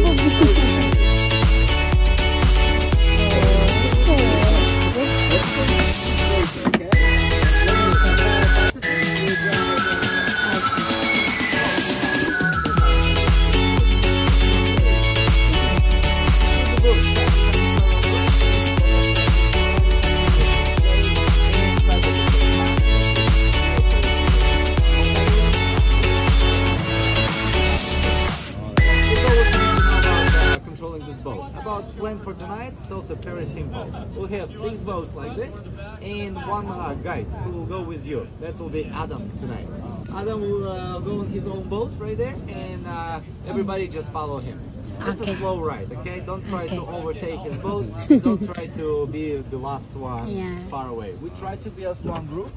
我不会 plan for tonight, it's also very simple. We'll have six boats like this and one uh, guide who will go with you. That will be Adam tonight. Adam will uh, go on his own boat right there and uh, everybody just follow him. It's Okay. a slow ride, okay? Don't try to overtake his boat. Don't try to be the last one Yeah. far away. We try to be as one group.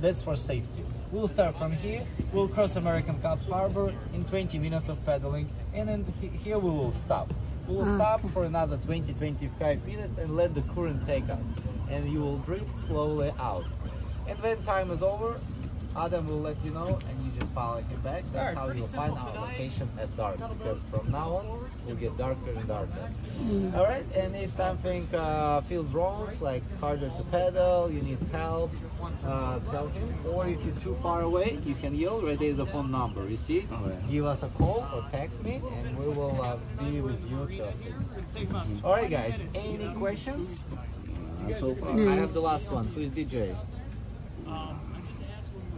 That's for safety. We'll start from here. We'll cross America's Cup Harbor in 20 minutes of paddling, and then here we will stop. We will ah, stop for another 20-25 minutes and let the current take us, and you will drift slowly out. And when time is over, Adam will let you know, and you just follow him back. That's how you'll find our location at dark. Because from now on, it will get darker and darker. All right. And if something uh, feels wrong, like harder to pedal, you need help, uh, tell him. Or if you're too far away, you can yell. Right there is a phone number. You see? Give us a call or text me, and we will uh, be with you to assist. All right, guys. Any questions? I have the last one. Who is DJ?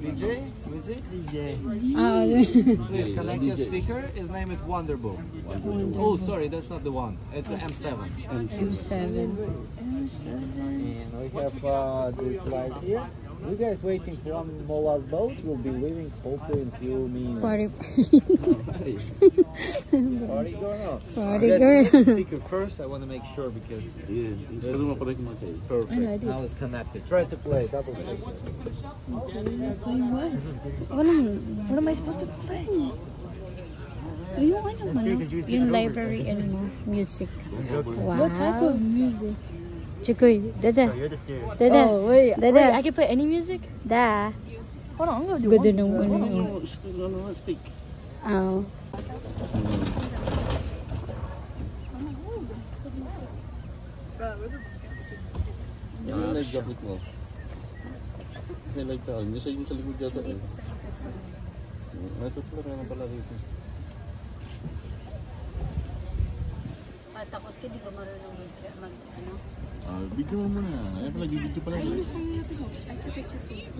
DJ? Who is it? DJ. Ah, Please connect your speaker. His name is Wonderboom. Oh, sorry, that's not the one. It's the M7. M7. And we have uh, this right here. You guys waiting for Mola's boat? We'll be leaving hopefully in few minutes. Party. Party going on. Party Guys, girl. put speaker first. I want to make sure because Yeah, install mo pala yung mga kayo. perfect. Now it's connected. Try to play. Double check. Walang, what am I supposed to play? Yung ano mo, no? Yung library and mo, music. Wow. What type of music? Chikoy, dada. Dada. Oh, wait. Dada. Wait, I can play any music? Da. Hold on, I'm gonna do Ganda one. nung ano. Ano, stick, ano, stick. Oh. Ano yung live jacket mo? May live ka. Hindi sa yung sa likod yata eh. May tutulong naman pala rito. Takot ka, di ka marunong mag, ano? Ah, video mo muna. Ay pala, video pala.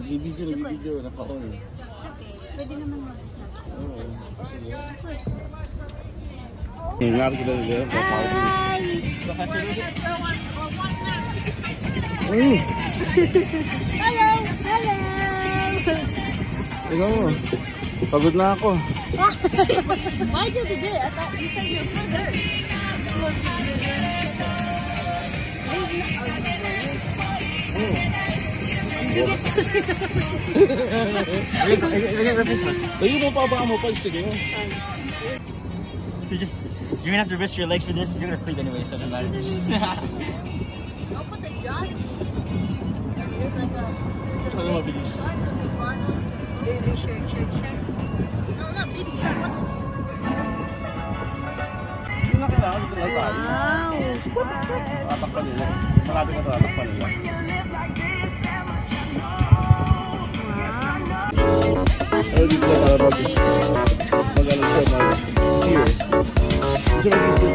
Nag-video, nag-video. Naka-on. Okay, pwede naman mag-snap. Oo. Sige. Hingar ko lang yun. Hello! Hello! Ikaw mo. Pagod na ako. Why did you do it? I thought you said you were further. Tayo mo pa mo pag sige mo? So just you're gonna have to risk your legs for this. You're gonna sleep anyway, so no matter. Don't put the jaws. There's like a there's a big shark on the bottom. Wow. Tatakpan nila. Marami na tatakpan nila. Ano dito para mag mag ano siya mag steer. Gusto mag steer pag